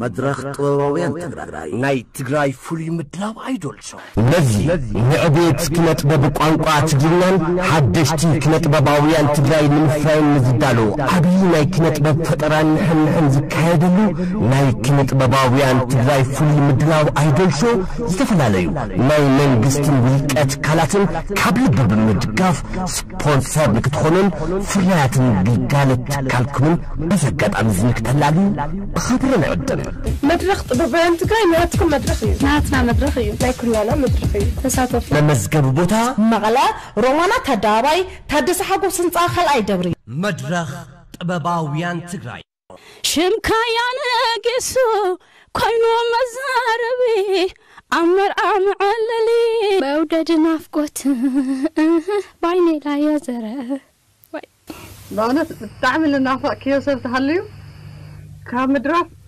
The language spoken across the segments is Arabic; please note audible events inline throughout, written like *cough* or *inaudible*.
መድረኽ ጥበባውያን ትግራይ ናይ ትግራይ ፍሉይ ምድላው አይዶል ሾው ነዚ ንዕብየት ኪነ ጥበብ ቋንቋ ትግርኛን ሓደሽቲ ኪነ ጥበባውያን ትግራይ ንምፍራይን ንዝዳሎ ዓብዪ ናይ ኪነ ጥበብ ፈጠራን ንሕንሕን ዝካየደሉ ናይ ኪነ ጥበባውያን ትግራይ ፍሉይ ምድላው አይዶል ሾው ዝተፈላለዩ ናይ መንግስትን ውልቀ ትካላትን ካብ ልቢ ብምድጋፍ ስፖንሰር ንክትኾኑን ፍርያትን ግልጋሎት ትካልኩምን በዚ ኣጋጣሚ እዚ ንክተላልዩ ብኽብሪ ንዕድም መድረኽ ጥበባውያን ትግራይ ናትኩም መድረኽ እዩ ናትና መድረኽ እዩ ናይ ኩላና መድረኽ እዩ ተሳተፉ መመዝገቢ ቦታ መቐለ ሮማናት ኣደባባይ ታደሰ ሓጎስ ህንፃ ካልኣይ ደብሪ መድረኽ ጥበባውያን ትግራይ ሽምካ ያነጊሱ ኮይኑ መዛረቢ ኣብ መርዓ መዐለሊ መውደድ ናፍቆት *laughs* ባይኔ ላዮ ዘረ በእውነት ብጣዕሚ ልናፈቕክዮ ሰብ ተሃልዩ ካብ ምድራፍ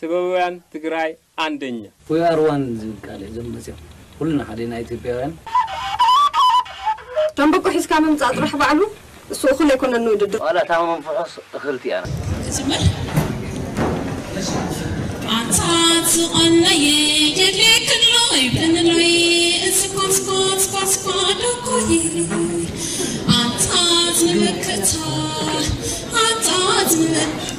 سببوان تقراي عندنا ويا أروان زبك عليه زمسيا كلنا حدينا إثيوبيان تنبكو حس كامل مزاد رح بعلو السوق اللي كنا الدو ولا تمام فرص أخلتي أنا اسمع عطات قني جلك اللوي بن اللوي اسكت the سكت سكت عطات نمكتا عطات نمكتا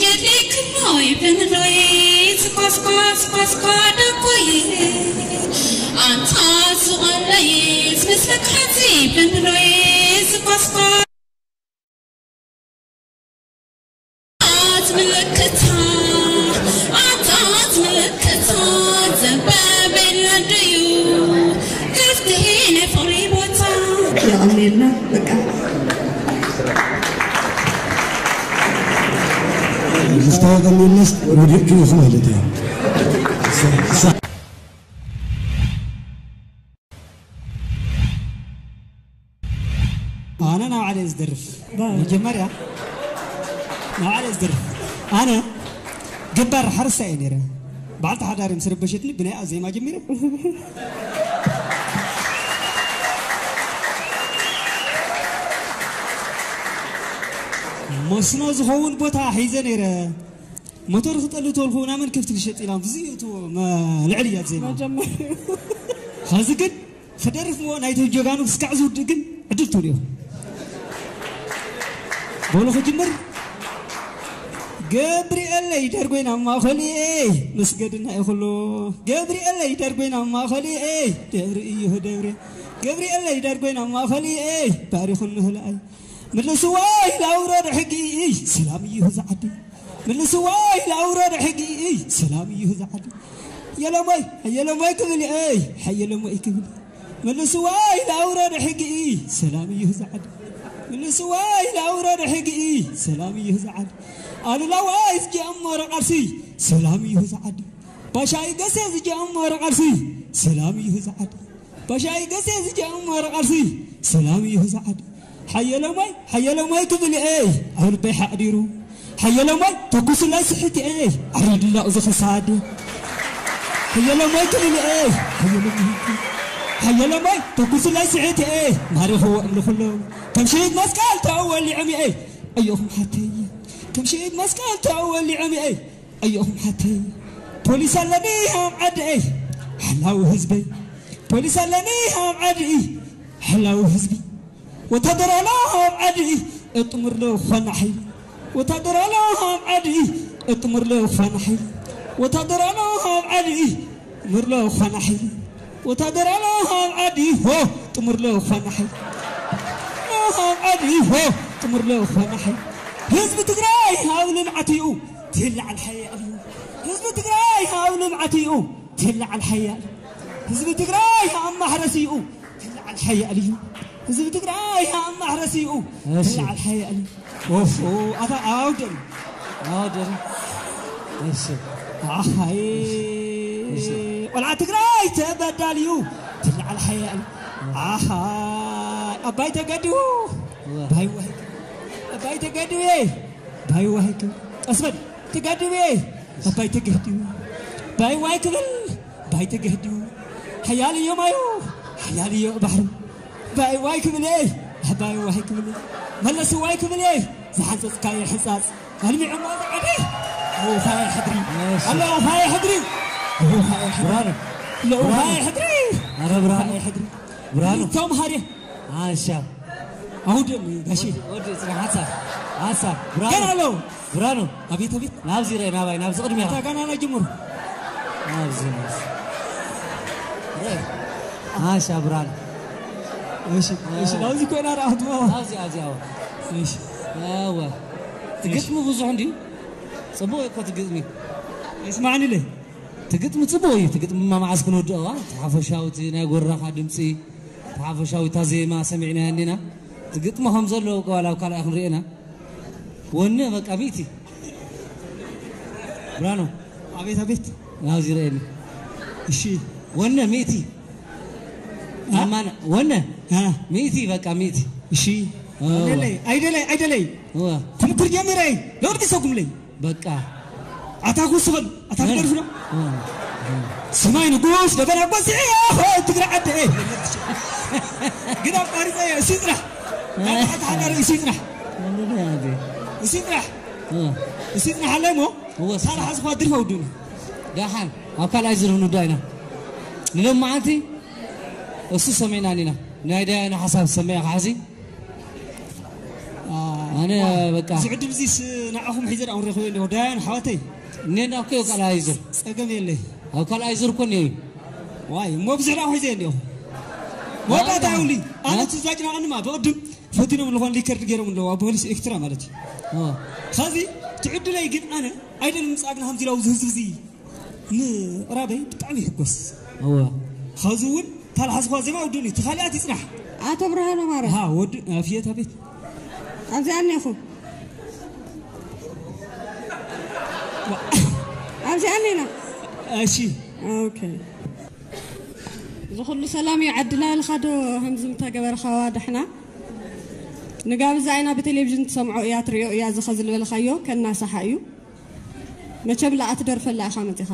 อย่าได้ขึ้นหน่อยเป็นเลยสกอสกอสกอสกอดกุยอันท้าสวนเลยสมิสคาจีเป็นเลยสกอสกอสมิลคตาอันท้าสมิลคตาจะแบบเป็นลันดยูกัฟเตนฟอรีบอตาอย่าเมนนะนะคะ ይቐኒልና በቃ ዝስተዋቀሚነስ ወዲቅ ይኹ ማለት እዩ ኣነ ናብ ዓለ ዝደርፍ መጀመርያ ናብ ዓለ ዝደርፍ ኣነ ገባር ሓረስታ እየ ነይረ በዓልቲ ሓዳሪ ምስ ረበሸትኒ ብናይ ዜማ ጀሚረ መስኖ ዝኸውን ቦታ ሒዘ ነይረ ሞተር ክጠል ተልኩ ናመን ከፍቲ ክሸጥ ኢላ ብዝእቱ ልዕል እያ ዜማ ከዚ ግን ክደርፍ ሞ ናይቲ ጀጋኑ ክስካዕ ዝውድእ ግን ዕድል ትብልዮ በሎ ክጅምር ገብርኤለይ ደርጎይና ማኸሊኤ መስገድና ይኽሎ ገብርኤለይ ደርጎይና ማኸሊኤ ደብሪ እዩ ደብሪ ገብርኤለይ ደርጎይና ማኸሊኤ ባሪኹን ንህልኣይ ምልስዋይ ላውረድ ሕጊ ሰላም እዩ من سواي الأوران حقي. إيه سلام يهذا عدي يا لماي يا لماي كملي إيه حي لماي كملي من سواي الأوران حقي. إيه سلام يهذا عدي من سواي الأوران حقي. إيه سلام يهذا عدي أنا لا وايز جي أمر عرسي. سلام يهذا عدي بشاي قسيز جي أمر عرسي. سلام يهذا عدي بشاي قسيز جي أمر عرسي. سلام يهذا عدي حي لماي حي لماي كملي إيه أول بيحق ديرو هيلمي تكوسنا سحتي إيه؟ أريد لا أزخ سعد هيلمي تلين إيه؟ هيلمي تكوسنا سحتي إيه؟ ماري هو اللي خلو تمشيت مسكال تاول لعمي إيه؟ أيهم حتي. تمشيت مسكال تاول لعمي إيه؟ أيهم حتي. بوليس لنيهم عد إيه؟ حلاو حزبي. بوليس لنيهم عد إيه؟ حلاو حزبي. وتدرناهم لهم عد إيه؟ اطمر له خنحي. حيل وتدر لهم عدي اطمر له خوانا حيل وتدر لهم عدي مر له خوانا حيل وتدر لهم عدي هو تمر له خوانا حيل لهم عدي هو تمر له خوانا حيل ህዝቢ ትግራይ ኣብ ልምዓት እዩ ትህልዓል ሓያል እዩ ህዝቢ ትግራይ ኣብ ልምዓት እዩ ትህልዓል ሓያል ህዝቢ ትግራይ ኣብ ማሕረስ እዩ ትህልዓል ሓያል እዩ زي تقدر آه يا عم أحرسي أو طلع الحياة لي أوف. أو أبا أودر. أودر. إيش آه هاي ولا تقراي تبدل يو. طلع الحياة لي آه هاي أباي تقدو باي وهيك أباي تقدو إيه؟ باي وهيك أسمد. تقدو. إيه؟ أباي تقدو باي وهيك بل باي تقدو حيالي يوم أيو حيالي يوم بحر حباي وايكم ليه حباي وايكم ليه هلا سوايكم ليه زحلت سكاي حساس هلمي عمار عبي. هو فاي حدري. الله هو فاي حدري. هو فاي حدري. لو فاي حدري. أنا برانو حدري. برانو توم هاري. عاشا اودم غشي اودم حساس عاسا برانو كرالو برانو أبي تبي؟ نابزي ري نابي نابزي قدمي تا كان أنا جمهور. نابزي نابزي. عاشا برانو ሓሻ ብራኑ እሺ እሺ ናብዚ ኮይና ረኣትሞ ናብዚ ኣብዚ ኣዎ እሺ ኣወ ትግጥሚ ብዙሕ እንድዩ ፅቡቅ እኮ ትግጥሚ ይስማዕኒ ለ ትግጥሚ ፅቡቅ እዩ ትግጥሚ ማማዓዝ ክንወድቐዋ ተሓፈሻዊቲ ናይ ጎራኻ ድምፂ ተሓፈሻዊታ ዜማ ሰሚዕና ያኒና ትግጥሞ ከም ዘለዎ ዋላ ኣብ ካልኣይ ክንሪአና ወነ በቃ ሚእቲ ብራኖ ኣቤት ኣቤት ናብዚ ርአኒ እሺ ወነ ሚእቲ ኣማና ወነ ሚእቲ በቃ ሚእቲ እሺ አይደለይ አይደለይ አይደለይ ኩምኩር ጀምረይ ለወርቂ ሰጉምለይ በቃ ኣታኩ ስበል ኣታኩ ደርፍ ነው ሰማይ ንጉስ ደበና ጎሲዕ ትግራይ ዓደ ግን ኣብ ቃሪፀ እሲ ጥራሕ ሓንቲ ሓዳር እሲ ጥራሕ እሲ ጥራሕ እሲ ጥራሕ ኣለይ ሞ ሳልሓ ዝኳ ድርፈ እሱ ሰሚዕና ኒና ናይ ዳያና ሓሳብ ሰሚዐ ካሕዚ ኣነ በቃ እዚ ዕድል እዚስ ንዓኹም ሒዘ ዳውን ረኽበ እኒሆ ዳያን ሓወተይ እኔና እኮ यो ካልኣይ ዝር ፀገም የለይ ኣብ ካልኣይ ዝር እኮ እኒኦ እዩ ዋይ እሞ ብዙሕ ዳኹ ሒዘ እኒሆ መወዳእታ ይብሊ ኣነ ትዛጭና ቅድማ ብቅድም ፈቲኖም ዝኾን ሊከርድ ገይሮም ኣለዎ ኣብ ፖሊስ ኤክስትራ ማለት እዩ ካዚ ትዕድለይ ግን ኣነ ኣይደል ምፃግና ከምዚ ኢላ ኣብዚ ህዝቢ እዚ ንቅራበይ ብጣዕሚ ይሕጎስ ካብዚ እውን ታልሓዝኳ ዜማ ውድን እዩ ትኻሊኣት ይፅናሕ ኣቶ ብርሃኖ ማረ ሃ ወዲ ፍየታ ቤት ኣብዚኣ እኒኹም ኣብዚኣ እኒና እሺ ኦኬ ዝኩሉ ሰላም እዩ ዓድና ኢልካ ዶ ከምዚ ምተገበርካ ዋድሕና ንጋብዛ ዓይና ብቴሌቭዥን ትሰምዖ እያ ትሪኦ እያ ዝኸ ዝልበልካዮ ከናሳሓ እዩ መቸም ላ እትደርፈላ ኢኻ መፂኻ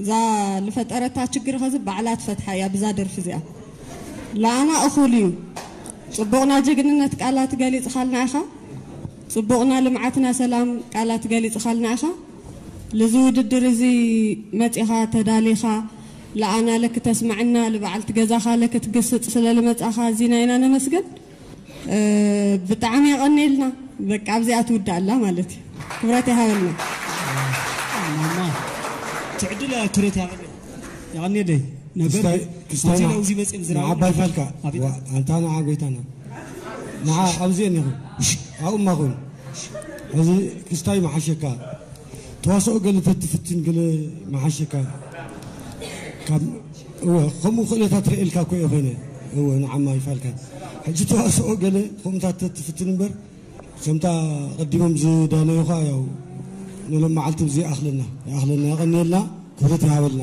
እዛ ዝፈጠረታ ችግር ኸዚ ባዕላ ትፈትሓ እያ ብዛ ደርፊ እዚኣ ለኣና እኹል እዩ ፅቡቕና ጀግንነት ቃላት ገሊፅኻልና ኢኻ ፅቡቕና ልምዓትና ሰላም ቃላት ገሊፅኻልና ኢኻ ልዚ ውድድር እዚ መፂኻ ተዳሊኻ ለኣና ለክ ተስማዕና ንበዓልቲ ገዛኻ ለክ ትግስጥ ስለ ልመፃኻ እዚና ኢና ነመስገን ብጣዕሚ የቐኒልና በቃ ኣብዚኣ ትውዳእ ኣላ ማለት እዩ ክብረት ይሃበልና ትዕድል ክሬት ያቀኒለይ ነገር ኣብዚ ለውዚ መፅም ዝራ ዓባይ ፈልካ ኣንታ ንዓ ጎይታና ንዓ ኣብዚአን ኢኹ ኣብኡ ማኹን ሕዚ ክስታይ መሓሸካ ተዋስኦ ገለ ተትፍትን ገለ መሓሸካ ከምኡ ክእለታት ርኤልካ ኮ እየ ኮይነ እወ ንዓማ ይፋልካ ሕጂ ተዋስኦ ገለ ከምኡታት ተትፍትን እምበር ከምታ ቀዲሞም ዝዳነዩኻ ያው ንሎም መዓልቲ ብዘይ ኣኽለና ይኣኽለና ይቐኒየልና ክብረት ይሃበልና